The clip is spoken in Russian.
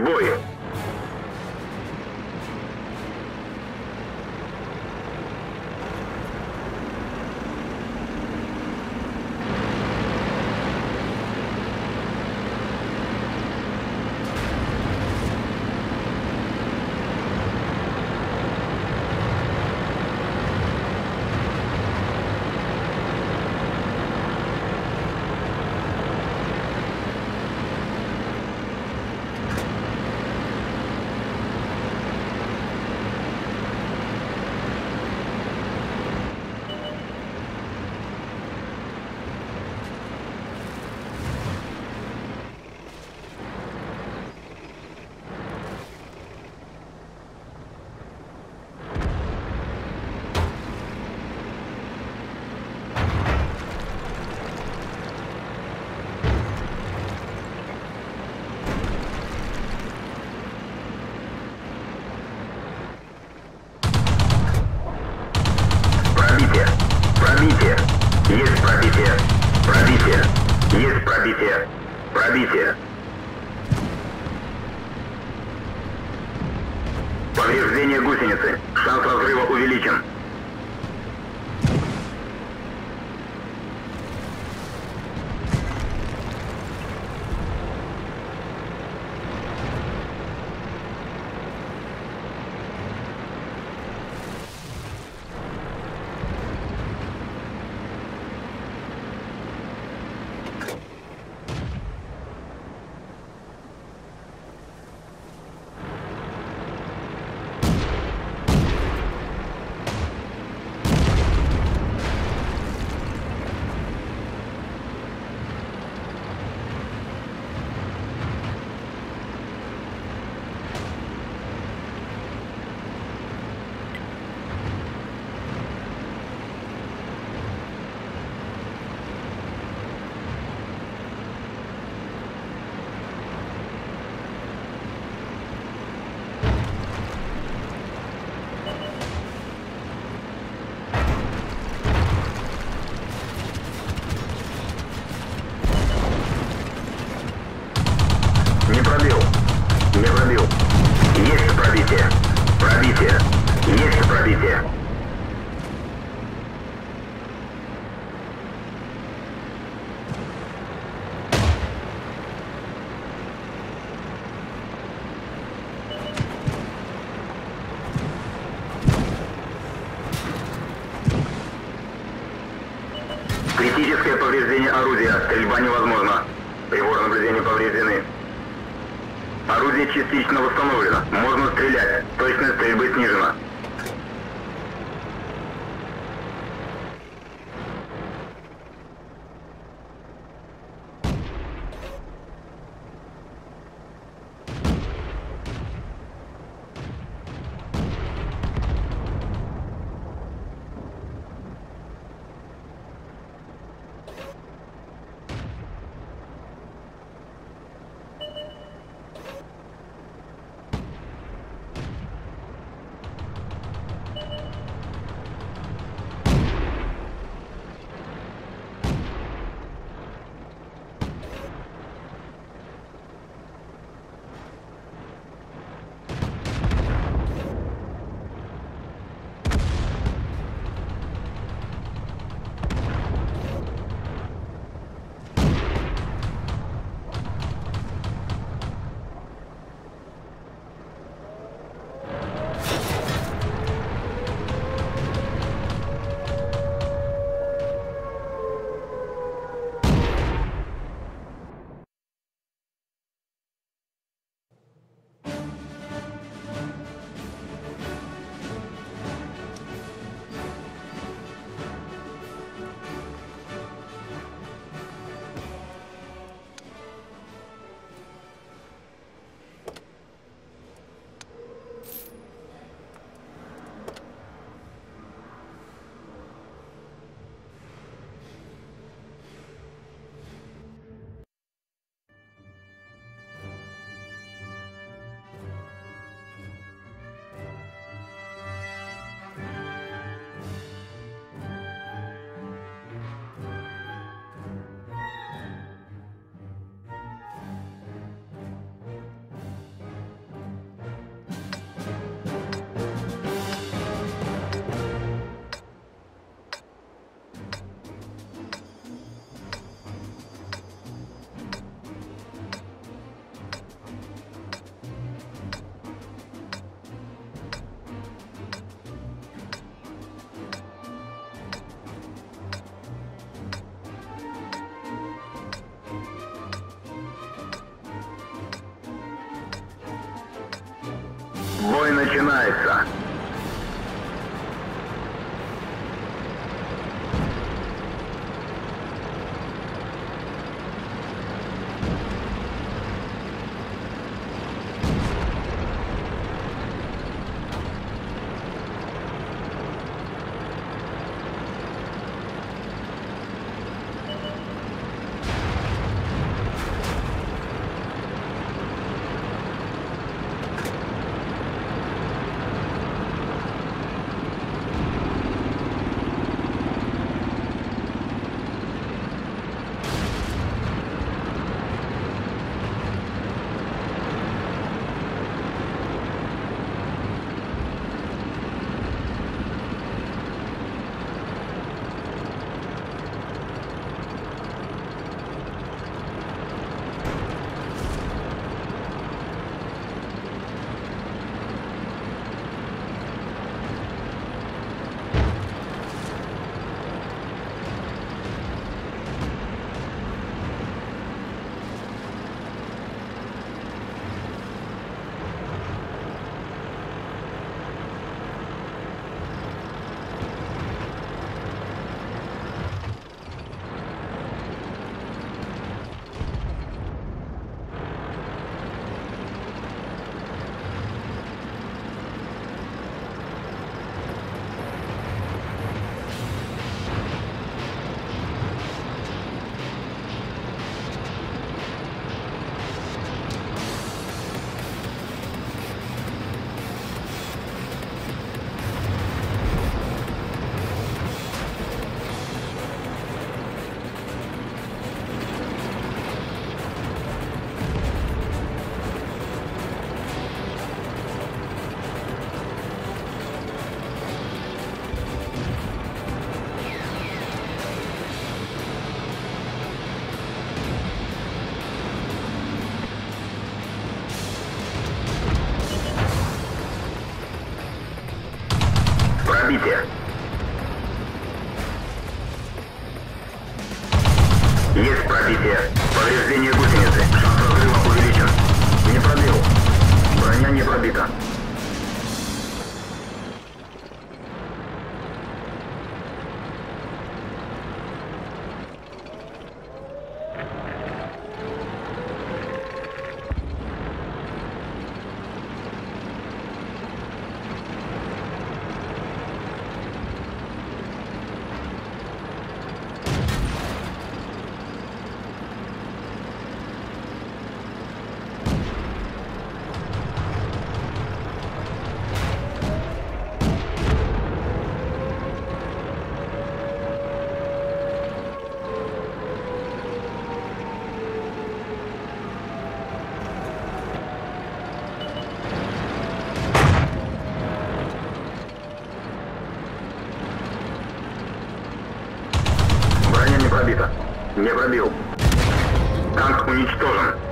boi. Пробитие! Пробитие! Повреждение гусеницы. Шанс разрыва увеличен. Не пробил. Не пробил. Есть пробитие. Пробитие. Есть пробитие. Критическое повреждение орудия. Стрельба невозможна. Приборы наблюдения повреждены. Орудие частично восстановлено. Можно стрелять. Точность стрельбы снижена. начинается. Пробитие. Повреждение гусеницы. Шанс разрыва увеличен. Не пробил. Броня не пробита. Не пробил. Танк уничтожен.